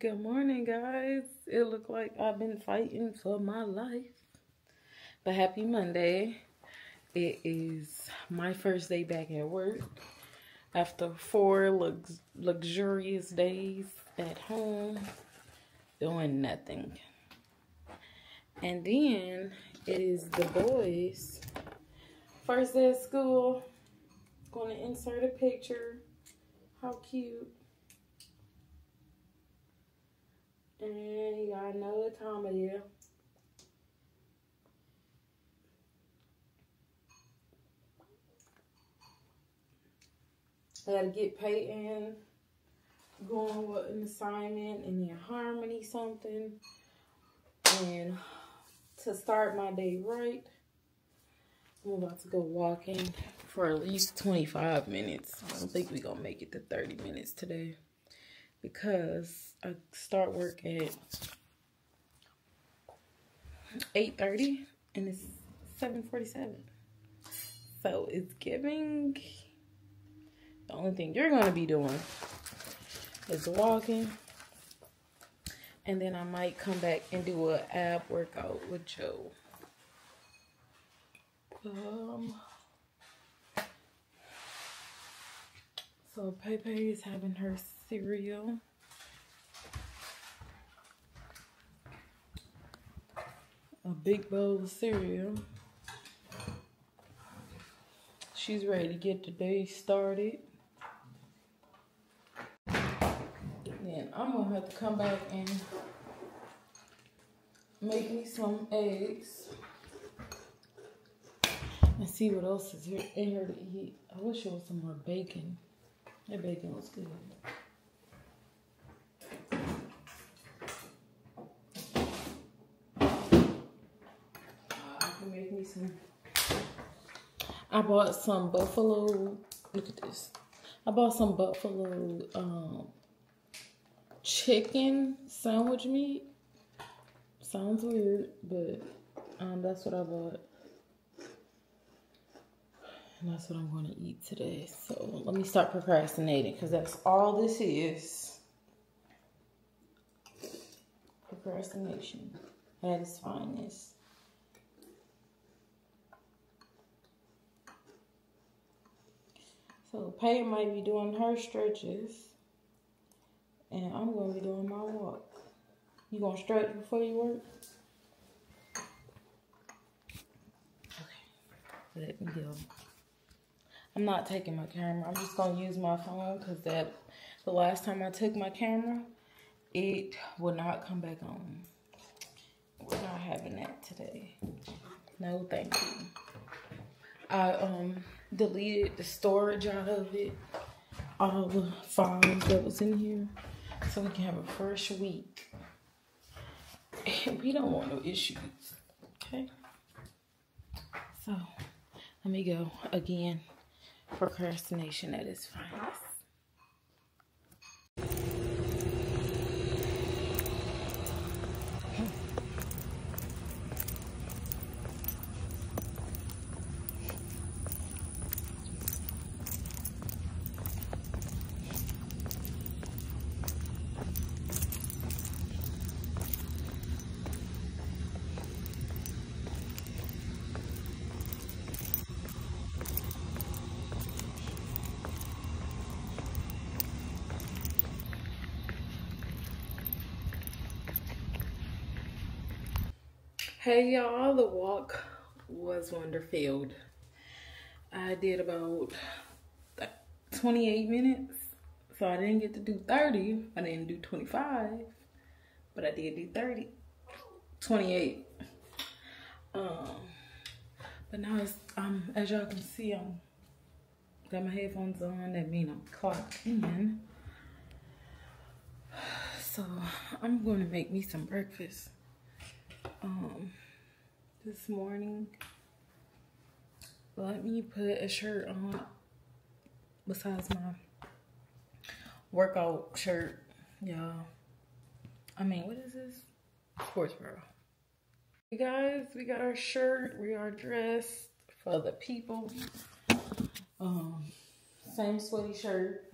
Good morning, guys. It looked like I've been fighting for my life. But happy Monday. It is my first day back at work after four lux luxurious days at home doing nothing. And then it is the boys' first day of school. Going to insert a picture. How cute. And you got another comedy. I gotta get Peyton going with an assignment and then Harmony something. And to start my day right, I'm about to go walking for at least 25 minutes. I don't think we're gonna make it to 30 minutes today because I start work at 8.30 and it's 7.47. So it's giving, the only thing you're going to be doing is walking. And then I might come back and do an ab workout with Joe. Um, so Pepe is having her cereal. A big bowl of cereal. She's ready to get the day started. Then I'm gonna have to come back and make me some eggs and see what else is here in here to eat. I wish there was some more bacon. That bacon was good. make I bought some buffalo. Look at this. I bought some buffalo um, chicken sandwich meat. Sounds weird, but um, that's what I bought. And that's what I'm going to eat today. So let me stop procrastinating because that's all this is. Procrastination at its finest. So Pay might be doing her stretches. And I'm going to be doing my walk. You going to stretch before you work? Okay. Let me go. I'm not taking my camera. I'm just going to use my phone because that the last time I took my camera, it would not come back on. We're not having that today. No, thank you. I um deleted the storage out of it, all the files that was in here, so we can have a fresh week. And we don't want no issues, okay? So, let me go again. Procrastination at its finest. Hey y'all, the walk was wonderful. I did about 28 minutes. So I didn't get to do 30. I didn't do 25. But I did do 30. 28. Um, but now it's, um, as y'all can see, I'm got my headphones on. That means I'm clocked in. So I'm going to make me some breakfast um, this morning. Let me put a shirt on besides my workout shirt, y'all. I mean, what is this? Sports bro. You guys, we got our shirt. We are dressed for the people. Um, same sweaty shirt.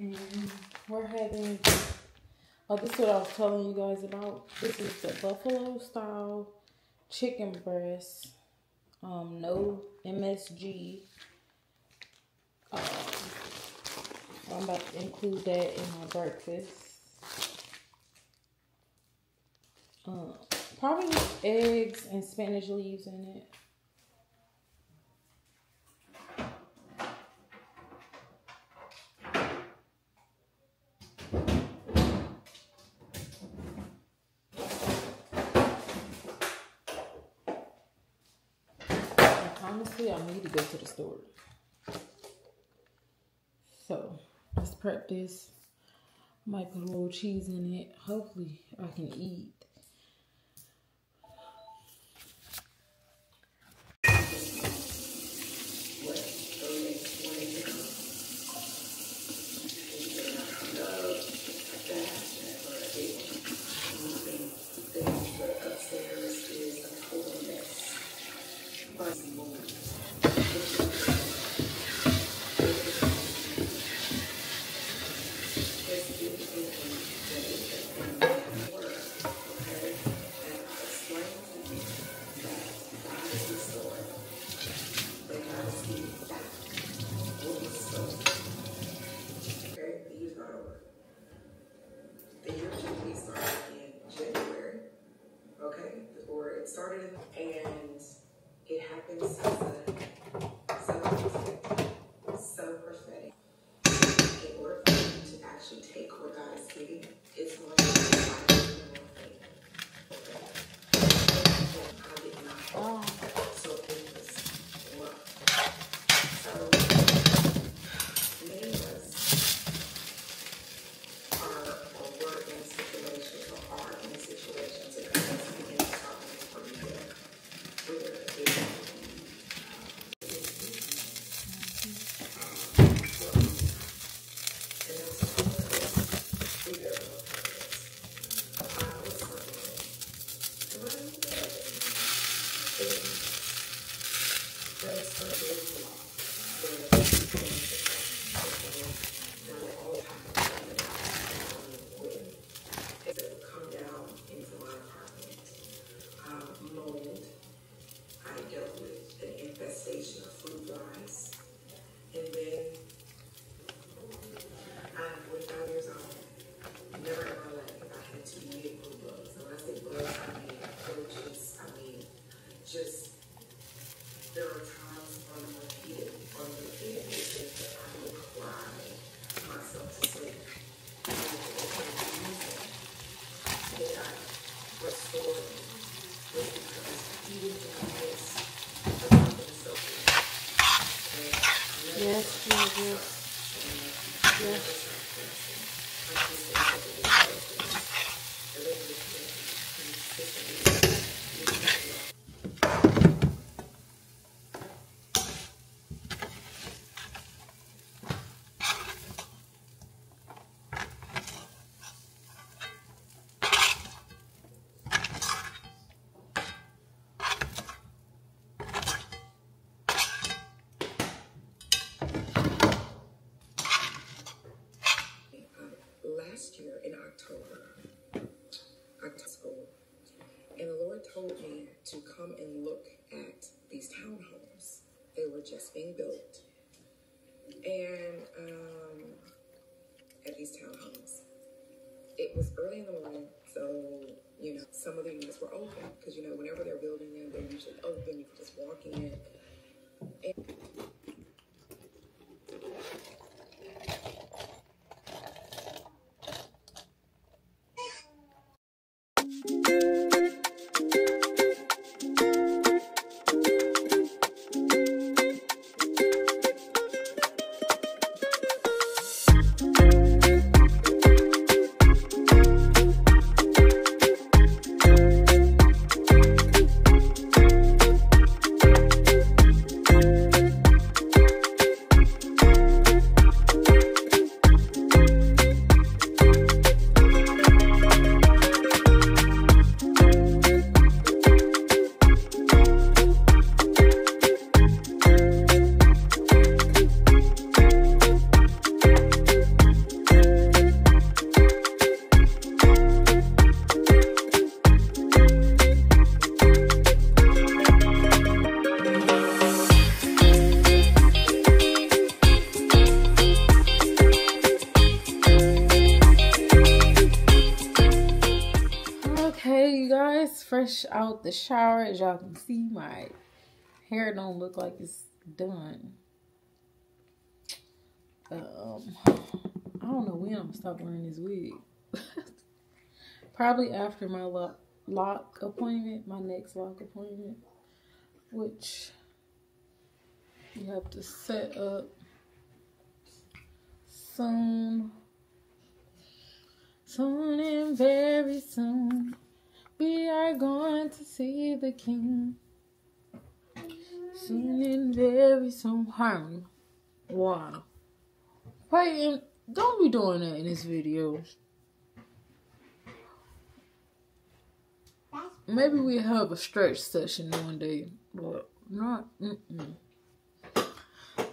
And we're having, oh, this is what I was telling you guys about. This is the buffalo style chicken breast. Um, no MSG. Um, I'm about to include that in my breakfast. Um, probably eggs and spinach leaves in it. honestly, I need to go to the store. So, let's prep this. Might put a little cheese in it. Hopefully, I can eat. Come and look at these townhomes. They were just being built. And um, at these townhomes. It was early in the morning, so, you know, some of the units were open. Because, you know, whenever they're building them, they're usually open. You can just walk in. Fresh out the shower. As y'all can see, my hair don't look like it's done. Um, I don't know when I'm gonna stop wearing this wig. Probably after my lock, lock appointment, my next lock appointment, which you have to set up soon. Soon and very soon, we are going to see the King. Soon and very soon, Harmony. Wow. Peyton, don't be doing that in this video. Maybe we have a stretch session one day, but not. Mm-mm.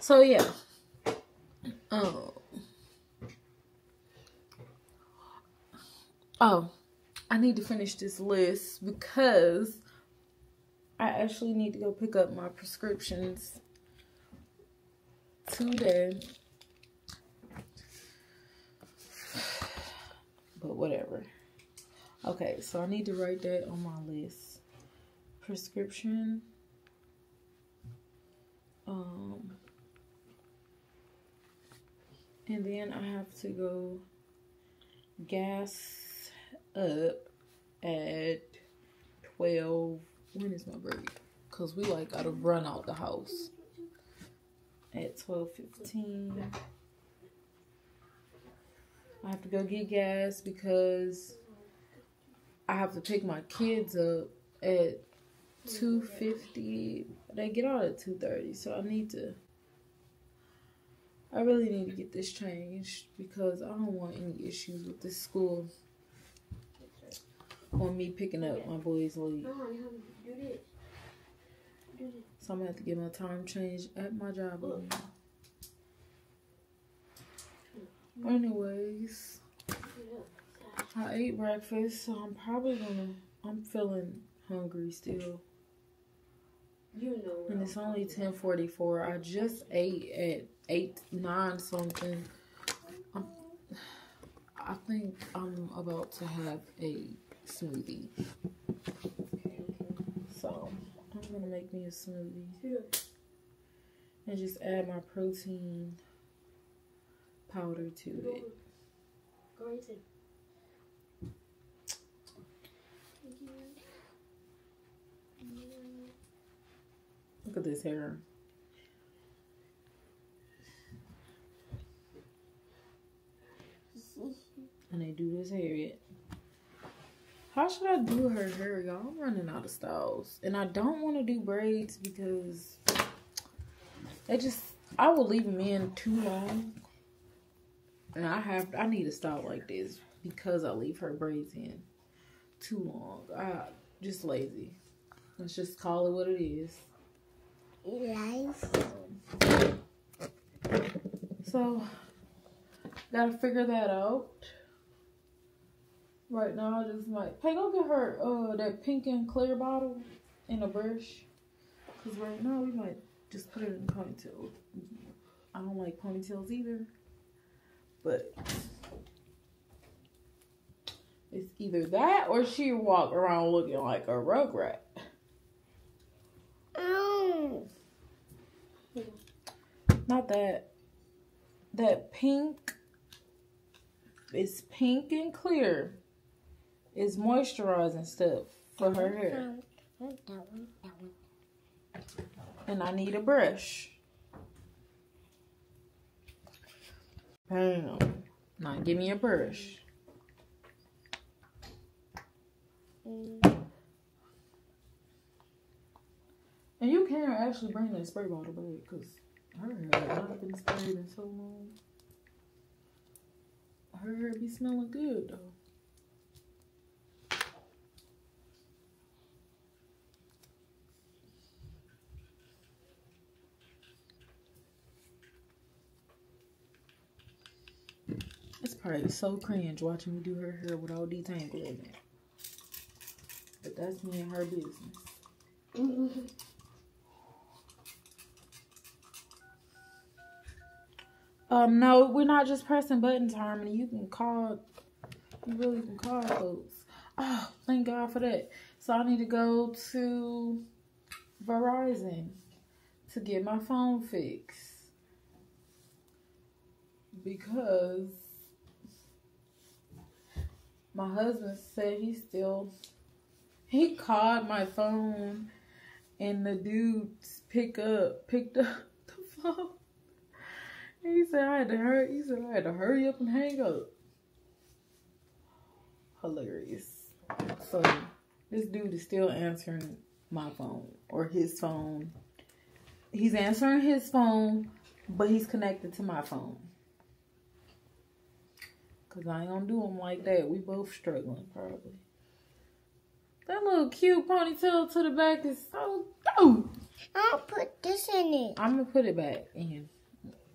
So yeah. Oh. Oh, I need to finish this list because I actually need to go pick up my prescriptions today. But whatever. Okay, so I need to write that on my list. Prescription. Um, and then I have to go gas up at 12. When is my break? Because we like gotta run out the house at 12.15. I have to go get gas because I have to pick my kids up at 2.50. They get out at 2.30, so I need to... I really need to get this changed because I don't want any issues with this school on me picking up my boys late. So I'm gonna have to get my time changed at my job. Anyways, I ate breakfast, so I'm probably gonna. I'm feeling hungry still. You know. And it's only 10:44. I just ate at eight nine something. I'm, I think I'm about to have a smoothie. So I'm gonna make me a smoothie and just add my protein powder to it. Go right in. Look at this hair. And they do this hair yet. How should I do her hair, y'all? I'm running out of styles. And I don't want to do braids because they just I will leave them in too long. And I have I need a style like this because I leave her braids in too long. I just lazy. Let's just call it what it is. Life. So, gotta figure that out. Right now, I just might. Hey, go get her uh that pink and clear bottle and a brush. Cause right now we might just put it in ponytail. I don't like ponytails either, but it's either that or she walk around looking like a rugrat. Ow. Not that. That pink is pink and clear. Is moisturizing stuff for her hair. And I need a brush. Bam. Now give me a brush. And you can actually bring that spray bottle back because her hair has not been sprayed in so long. Her hair be smelling good though. Probably so cringe watching me do her hair without detangling it. But that's me and her business. Um, no, we're not just pressing buttons, Harmony. You can call, you really can call folks. Oh, thank God for that. So I need to go to Verizon to get my phone fixed. Because my husband said he still he called my phone and the dude pick up picked up the phone. He said I had to hurry he said I had to hurry up and hang up. Hilarious. So this dude is still answering my phone or his phone. He's answering his phone, but he's connected to my phone. Cause I ain't gonna do him like that. We both struggling probably. That little cute ponytail to the back is so cute. I'll put this in it. I'm gonna put it back in.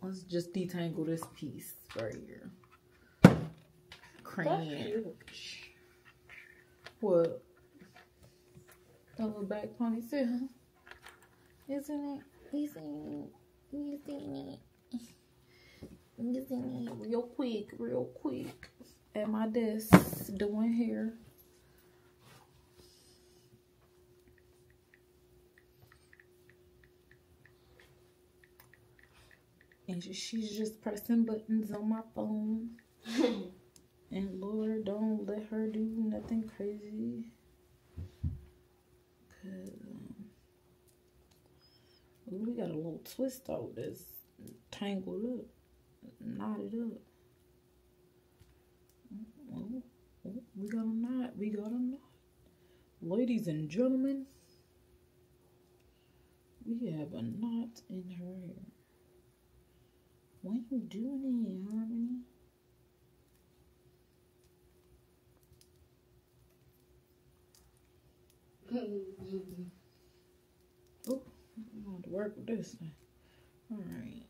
Let's just detangle this piece right here. Cringe. What? That little back ponytail. Isn't it? Isn't it? Isn't it? Isn't it? Real quick, real quick. At my desk, doing hair. And she- she's just pressing buttons on my phone. and Lord, don't let her do nothing crazy. Cause um, we got a little twist out that's tangled up, knotted up. Ooh, ooh, we got a knot. We got a knot. Ladies and gentlemen, we have a knot in her hair. What you doing here, Harmony? Oh, I'm going to work with this thing. All right,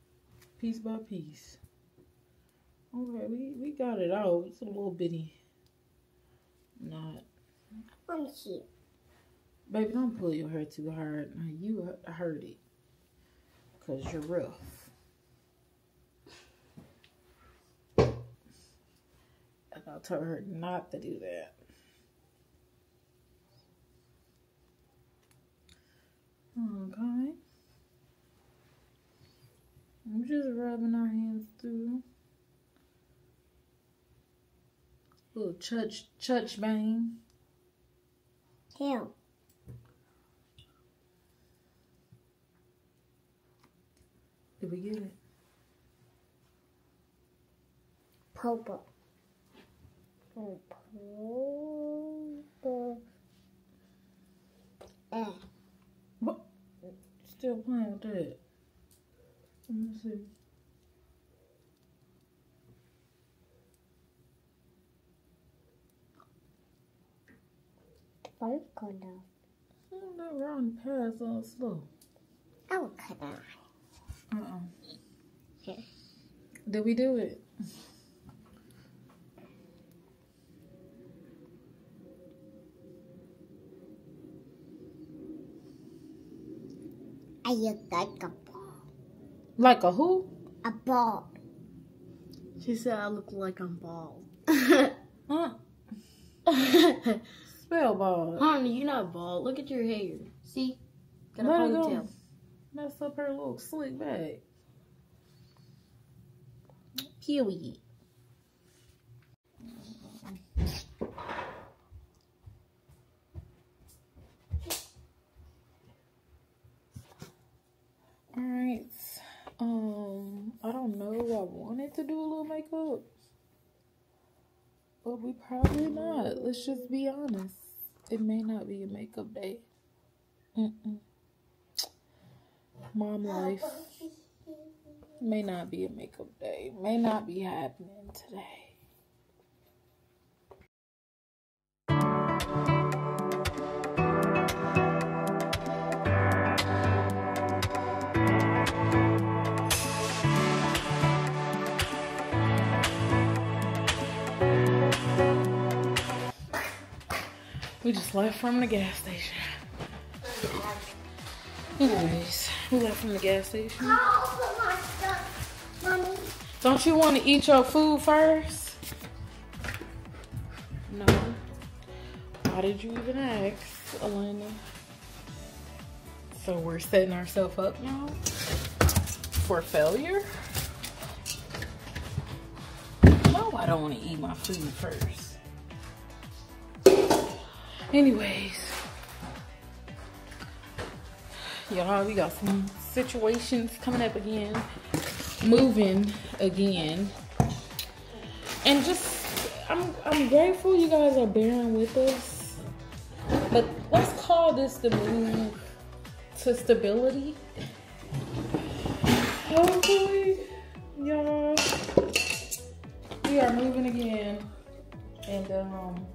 piece by piece. Okay, we we got it out. It's a little bitty Not. I'm here. Baby, don't pull your hair too hard. Now you hurt it. Because you're rough. And I told her not to do that. Okay. I'm just rubbing our hands through. Little church church bang. Here. Did we get it? Purple. Purple. Eh. What? Still playing with that. Let me see. First color. Oh, that round pass uh, oh, on slow. Our color. Uh-uh. Okay. Did we do it? I look like a ball. Like a who? A ball. She said I look like I'm bald. Huh? Spell ball. Honey, you're not bald. Look at your hair. See? Got a Let ponytail. Mess up her little slick back. Period. Alright. Um, I don't know. I wanted to do a little makeup. But we probably not. Let's just be honest. It may not be a makeup day. Mm-mm. Mom life. May not be a makeup day. May not be happening today. We just left from the gas station. Anyways, we left from the gas station. Don't you want to eat your food first? No. Why did you even ask? Elena. So we're setting ourselves up now for failure. No, I don't want to eat my food first. Anyways, y'all, we got some situations coming up again, moving again, and just I'm I'm grateful you guys are bearing with us. But let's call this the move to stability. Hopefully, y'all, we are moving again, and um,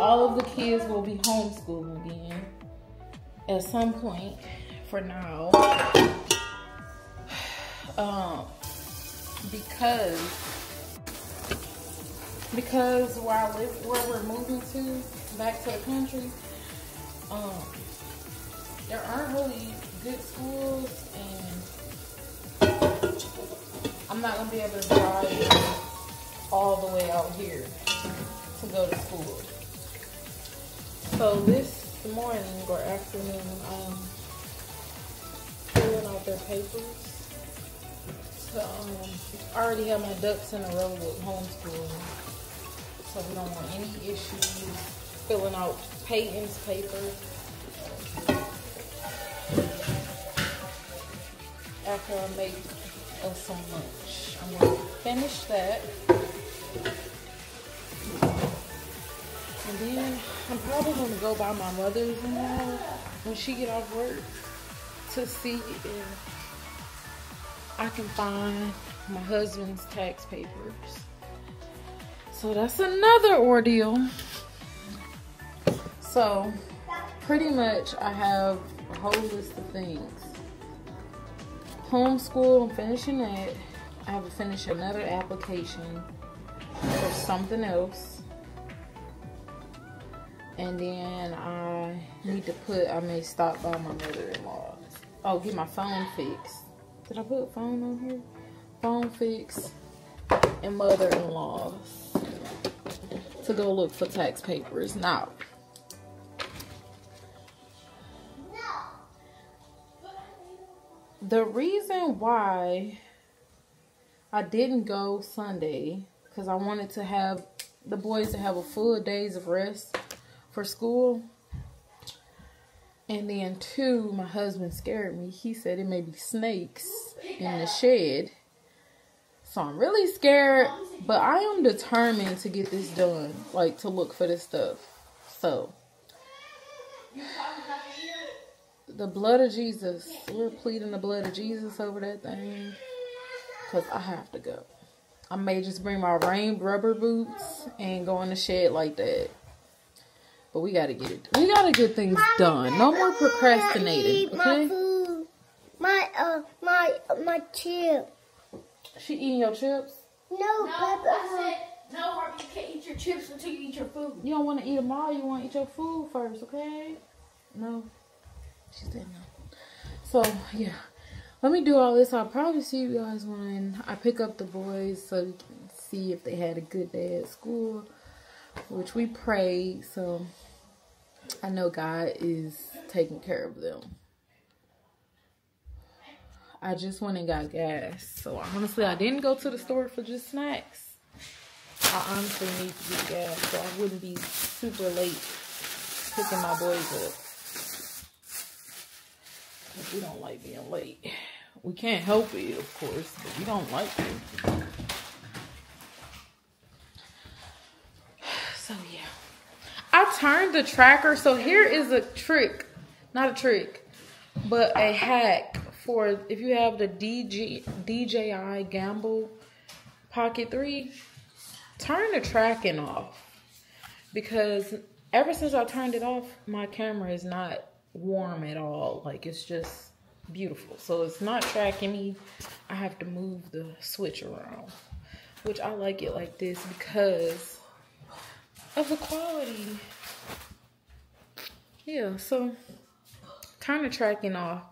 all of the kids will be homeschooled again at some point. For now, um, because because where I live, where we're moving to, back to the country, um, there aren't really good schools, and I'm not gonna be able to drive all the way out here to go to school. So this morning or afternoon, I'm filling out their papers. So, um, I already have my ducks in a row with homeschooling, so we don't want any issues filling out Peyton's papers. After I make us some lunch, I'm gonna finish that. And then I'm probably gonna go by my mother's in when she get off work to see if I can find my husband's tax papers. So that's another ordeal. So pretty much I have a whole list of things. Homeschool, I'm finishing that. I have to finish another application for something else. And then I need to put, I may stop by my mother-in-law. Oh, get my phone fixed. Did I put phone on here? Phone fix and mother-in-laws to go look for tax papers. Now, the reason why I didn't go Sunday because I wanted to have the boys to have a full days of rest for school. And then two, my husband scared me. He said it may be snakes in the shed. So I'm really scared, but I am determined to get this done, like to look for this stuff. So the blood of Jesus. We're pleading the blood of Jesus over that thing. Cause I have to go. I may just bring my rain rubber boots and go in the shed like that. But we gotta get it. We gotta get things done. No more procrastinating. Okay. My food. My uh my my chip. She eating your chips. No, No, Peppa. I said, no, Harvey, you can't eat your chips until you eat your food. You don't want to eat them all. You want to eat your food first, okay? No. She said no. So yeah, let me do all this. I'll probably see you guys when I pick up the boys so you can see if they had a good day at school, which we prayed. So I know God is taking care of them. I just went and got gas. So honestly, I didn't go to the store for just snacks. I honestly need to get gas so I wouldn't be super late picking my boys up. we don't like being late. We can't help it, of course, but we don't like it. So yeah. The tracker. So here is a trick. Not a trick, but a hack for if you have the DG, DJI Gimbal Pocket 3, turn the tracking off. Because ever since I turned it off, my camera is not warm at all. Like it's just beautiful. So it's not tracking me. I have to move the switch around. Which I like it like this because of the quality yeah, so kind of tracking off.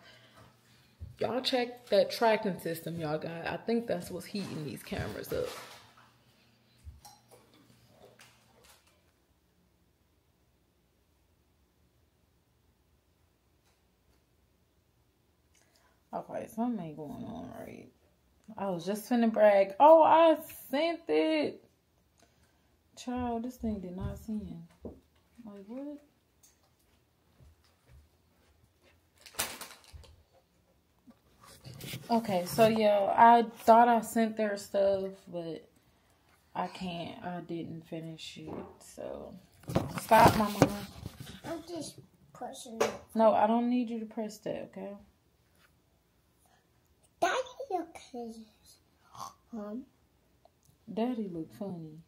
Y'all check that tracking system y'all got. I think that's what's heating these cameras up. Okay, something ain't going on right. I was just finna brag. Oh, I sent it. Child, this thing did not send. Like, what? Okay, so yeah, I thought I sent their stuff, but I can't. I didn't finish it. So stop, my mom. I'm just pushing it. No, I don't need you to press that. Okay. Daddy, okay. Um, Daddy look funny.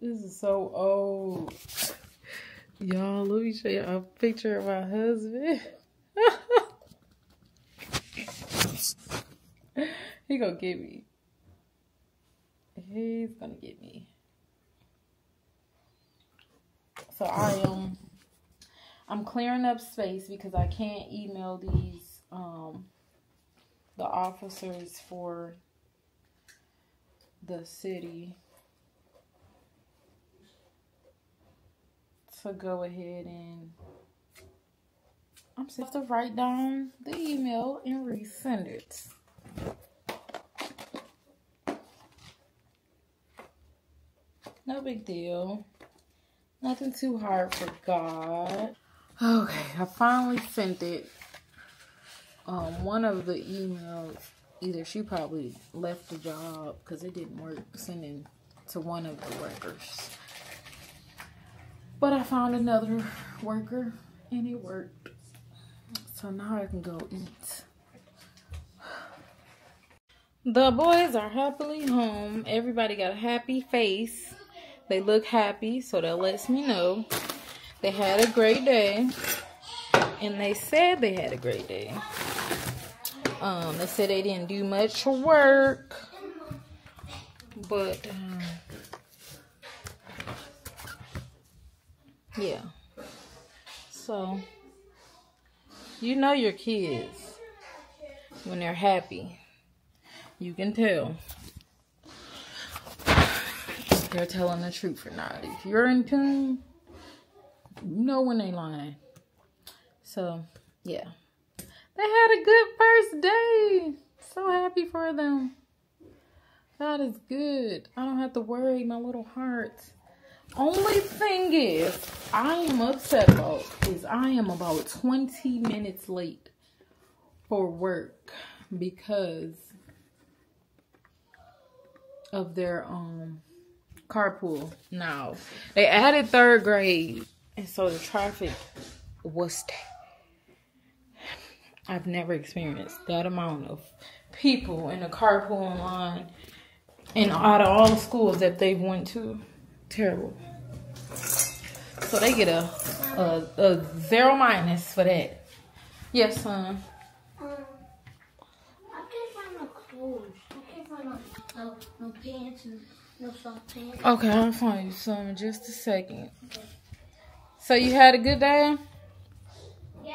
This is so old. Y'all, let me show you a picture of my husband. he gonna get me. He's gonna get me. So I am I'm clearing up space because I can't email these um the officers for the city to go ahead and I'm supposed to write down the email and resend it. No big deal. Nothing too hard for God. Okay, I finally sent it. Um, one of the emails, either she probably left the job because it didn't work sending to one of the workers. But I found another worker and it worked. So now I can go eat. The boys are happily home. Everybody got a happy face. They look happy, so that lets me know they had a great day. And they said they had a great day. Um, they said they didn't do much work. But um, yeah. So you know your kids when they're happy. You can tell they're telling the truth or not. If you're in tune, you know when they lying. So yeah. They had a good first day. So happy for them. God is good. I don't have to worry my little heart. Only thing is, I am upset about is I am about 20 minutes late for work because of their um carpool. Now, they added third grade and so the traffic was I've never experienced that amount of people in a carpool line and out of all the schools that they went to. Terrible. So they get a, a, a zero minus for that. Yes, son. um, I can't find no clothes. I can't find no, no, no pants and no soft pants. Okay, I'll find you some in just a second. So you had a good day? Yep.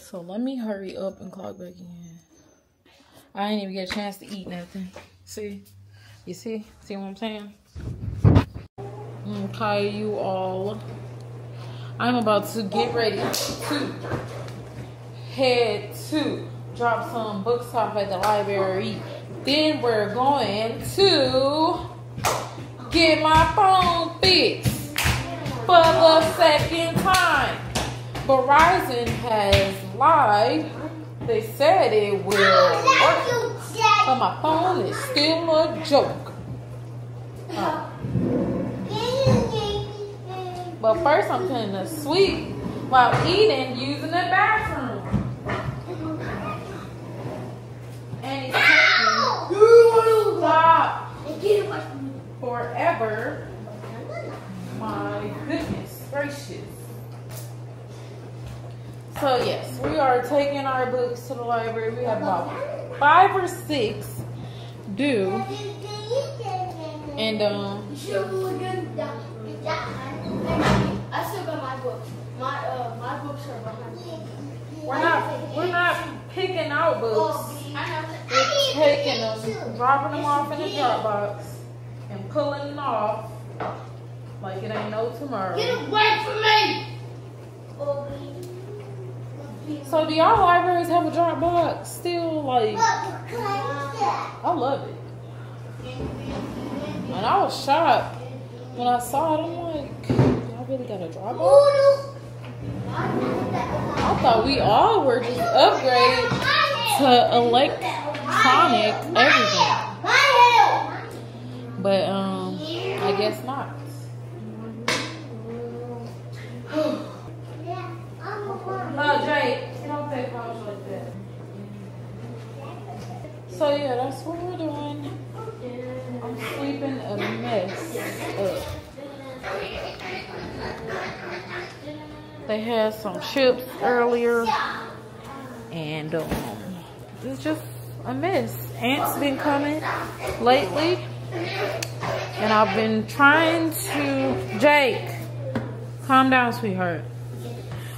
So let me hurry up and clock back in. I ain't even get a chance to eat nothing. See? You see? See what I'm saying? Okay, you all. I'm about to get ready to head to drop some books off at the library. Then we're going to get my phone fixed for the second time. Verizon has lied. They said it will work, but my phone is still a joke. But first, I'm gonna sweep while eating using the bathroom. And it's taking stop forever. My goodness gracious. So yes, we are taking our books to the library. We have about five or six due, and um, I still got my books. My uh, my books are behind. we're not we're not picking out books. I know. We're taking them, dropping them off in the Dropbox. and pulling them off like it ain't no tomorrow. Get away from me! So do y'all libraries have a Dropbox still? Like, I love it. And I was shocked when I saw it. I'm like, y'all really got a Dropbox? I thought we all were just upgraded to electronic everything. But um, I guess not. Oh, Jay, you don't take calls like that. So yeah, that's what we're doing. I'm sweeping a mess up. They had some chips earlier, and um, it's just a mess. Ants been coming lately, and I've been trying to. Jake, calm down, sweetheart.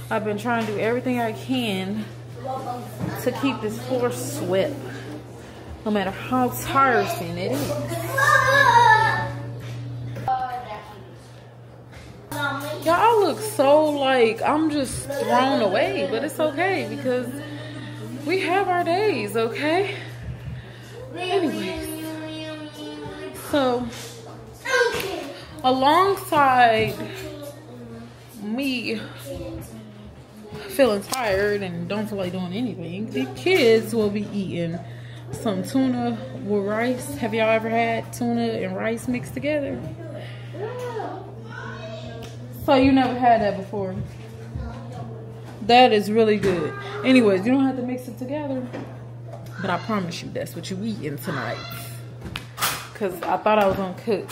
I've been trying to do everything I can to keep this floor swept, no matter how tiresome it is. Y'all look so like I'm just thrown away, but it's okay because we have our days, okay? Anyways, so alongside me feeling tired and don't feel like doing anything, the kids will be eating some tuna with rice. Have y'all ever had tuna and rice mixed together? So you never had that before? That is really good. Anyways, you don't have to mix it together. But I promise you that's what you eating tonight. Cause I thought I was gonna cook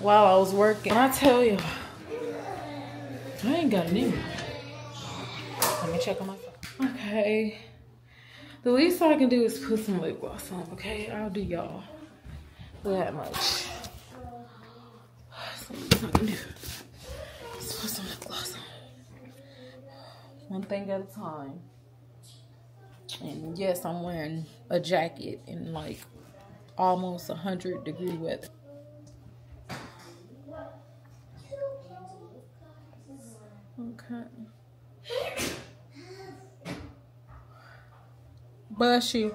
while I was working. I tell you, I ain't got in. Let me check on my phone. Okay. The least I can do is put some lip gloss on, okay? I'll do y'all that much. Just put some lip gloss on. One thing at a time. And yes, I'm wearing a jacket in like almost 100 degree weather. Okay. You.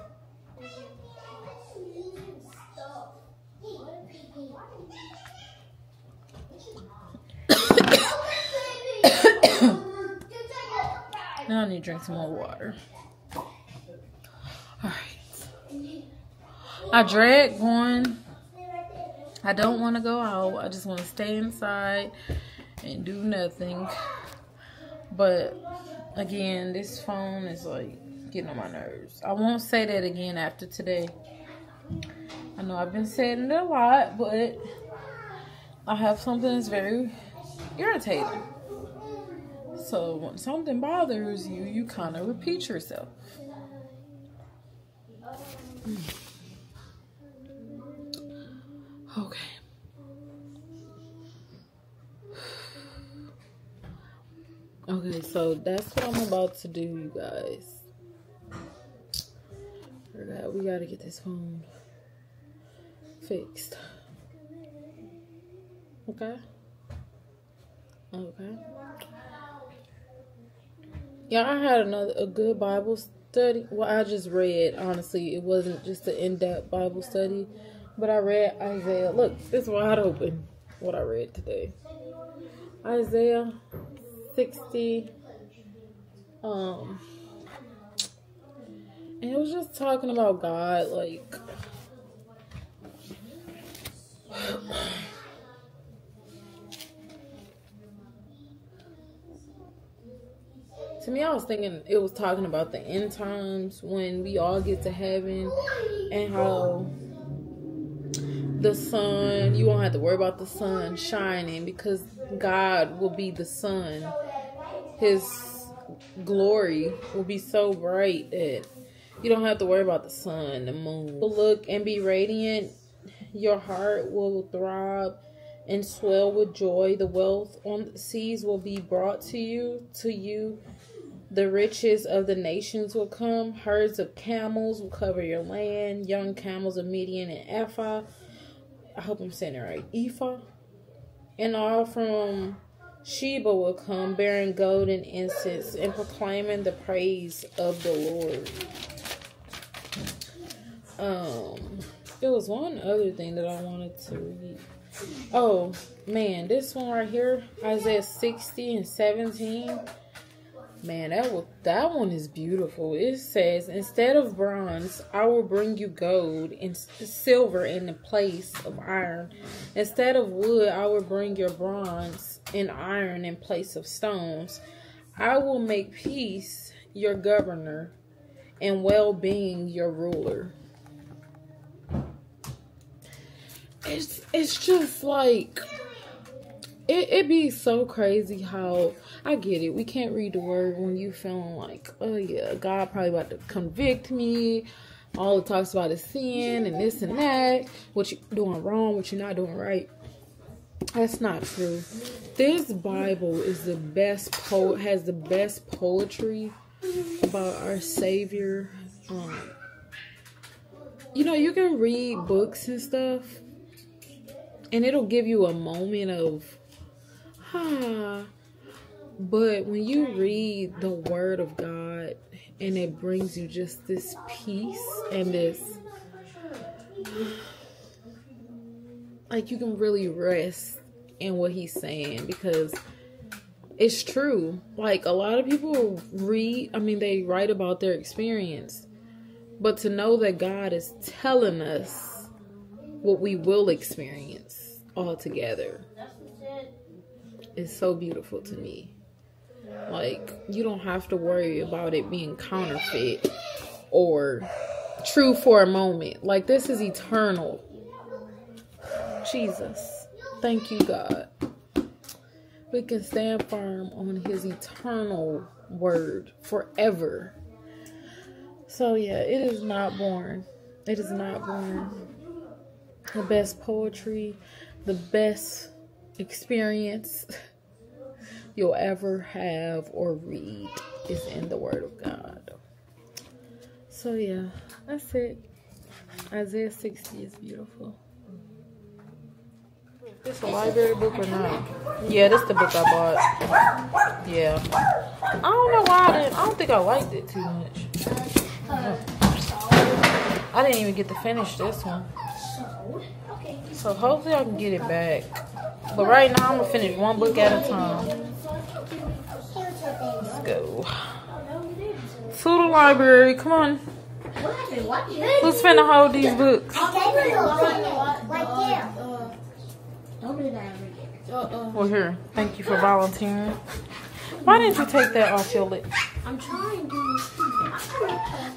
Now I need to drink some more water. Alright. I dread going. I don't want to go out. I just want to stay inside and do nothing. But again, this phone is like getting on my nerves. I won't say that again after today. I know I've been saying it a lot, but I have something that's very irritating. So when something bothers you, you kind of repeat yourself. Hmm. Okay. Okay, so that's what I'm about to do, you guys. Forgot we gotta get this phone fixed. Okay. Okay. Yeah, I had another a good Bible study. Well, I just read. Honestly, it wasn't just an in-depth Bible study, but I read Isaiah. Look, it's wide open. What I read today. Isaiah 60 um and it was just talking about God like to me I was thinking it was talking about the end times when we all get to heaven and how the sun you won't have to worry about the sun shining because God will be the sun. His glory will be so bright that you don't have to worry about the sun, the moon. Look and be radiant. Your heart will throb and swell with joy. The wealth on the seas will be brought to you. To you, the riches of the nations will come. Herds of camels will cover your land. Young camels of Midian and Ephah I hope I'm saying it right. Ephah, and all from Sheba will come, bearing gold and incense and proclaiming the praise of the Lord. Um, there was one other thing that I wanted to read. Oh man, this one right here, Isaiah 60 and 17. Man, that that one is beautiful. It says, "Instead of bronze, I will bring you gold and silver in the place of iron. Instead of wood, I will bring your bronze and iron in place of stones. I will make peace your governor and well-being your ruler." It's it's just like it it be so crazy how I get it. We can't read the word when you feeling like, oh yeah, God probably about to convict me. All it talks about is sin and this and that. What you doing wrong, what you're not doing right. That's not true. This Bible is the best poet has the best poetry about our Savior. Um, you know, you can read books and stuff, and it'll give you a moment of, ah. But when you read the Word of God, and it brings you just this peace and this, like you can really rest in what He's saying because it's true. Like a lot of people read, I mean, they write about their experience, but to know that God is telling us what we will experience all together is so beautiful to me. Like, you don't have to worry about it being counterfeit or true for a moment. Like, this is eternal. Jesus. Thank you, God. We can stand firm on His eternal word forever. So, yeah, it is not born. It is not born. The best poetry, the best experience you'll ever have or read is in the Word of God. So, yeah, that's it. Isaiah 60 is beautiful. This a library book or not? Yeah, this is the book I bought. Yeah. I don't know why I didn't. I don't think I liked it too much. I didn't even get to finish this one. So hopefully I can get it back. But right now I'm gonna finish one book at a time. Let's go. To the library. Come on. Who's finna hold these books? Oh, oh. Well, here. Thank you for volunteering. Why didn't you take that off your lip? I'm trying to.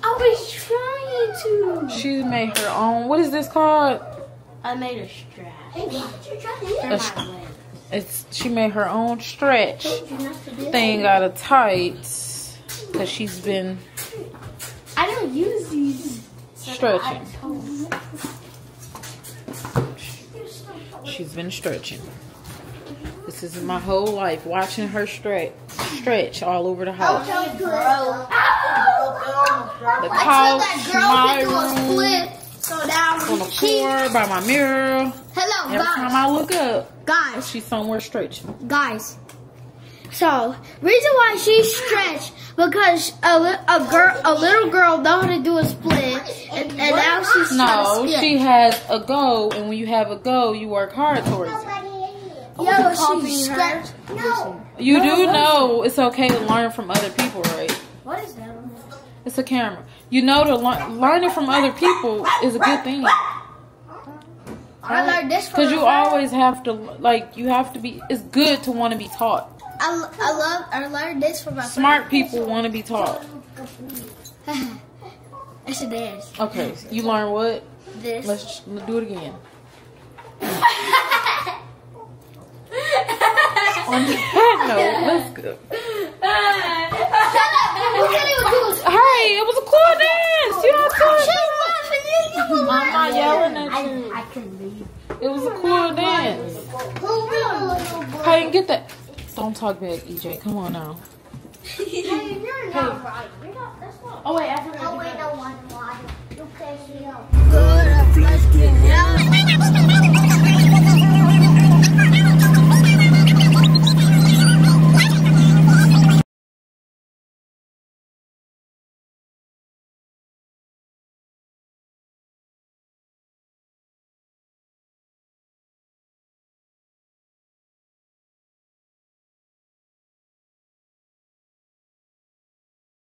I was trying to. She made her own. What is this called? I made a strap. A str- It's she made her own stretch thing out of tights because she's been I don't use these. stretching. She's been stretching. This is my whole life watching her stretch, stretch all over the house. The couch, my room, on the floor, by my mirror. Hello, Every time. I look up, Guys, she's somewhere stretching. guys. So, reason why she stretched because a, li- a girl, a little girl, know how to do a split, and, and now she's trying to No, split. she has a goal, and when you have a goal, you work hard towards it. Yo, she stretched. You do know it's okay to learn from other people, right? What is that? It's a camera. You know, to lear- learning from other people is a good thing. I learned this Because you always have to, like, you have to be, it's good to want to be taught. I, l- I love. I learned this from my Smart people want to be taught. friend. It's a dance. Okay, you learn what? This. Let's let's do it again. On that note, let's go. You can't even do a Hey, it was a cool dance. You know what Shut up, I'm not yelling at you. I can leave. It was a cool dance. Who will? Hey, get that. Don't talk back, EJ. Come on now. Hey, you're not right. You're not. That's not. Oh wait, I forgot. Oh wait, no one. You can't see out. Good, let's get out.